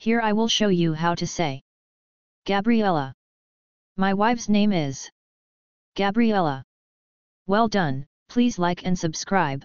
Here I will show you how to say. Gabriella. My wife's name is Gabriella. Well done, please like and subscribe.